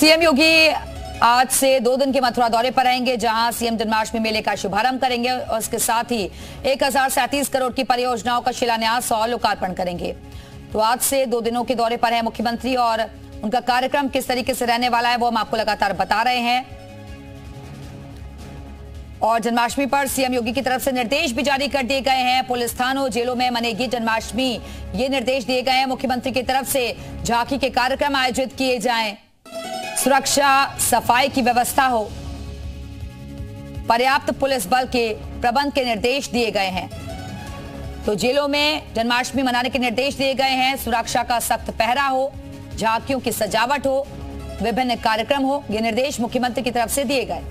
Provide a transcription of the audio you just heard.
CM योगी आज से दो दिन के मथुरा दौरे पर आएँगे, जहाँ सीएम जन्माष्टमी मेले का शुभारंभ करेंगे और इसके साथ ही एक करोड़ की परियोजनाओं का शिलान्यास और लोकार्पण करेंगे। तो आज से दो दिनों के दौरे पर है मुख्यमंत्री और उनका कार्यक्रम किस तरीके से रहने वाला है, वो हम आपको लगातार बता रहे हैं। और जन्माष्टमी पर सीएम योगी की तरफ़ से निर्देश भी जारी कर दिए गए हैं। पुलिस थानों, जेलों में मनेगी जन्माष्टमी। ये निर्देश दिए गए हैं मुख्यमंत्री की तरफ़ से, झांकी के कार्यक्रम आयोजित किए जाएँ। सुरक्षा, सफ़ाई की व्यवस्था हो। पर्याप्त पुलिस बल के प्रबंध के निर्देश दिए गए हैं। तो जेलों में जन्माष्टमी मनाने के निर्देश दिए गए हैं। सुरक्षा का सख्त पहरा हो, झांकियों की सजावट हो, विभिन्न कार्यक्रम हो, ये निर्देश मुख्यमंत्री की तरफ़ से दिए गए।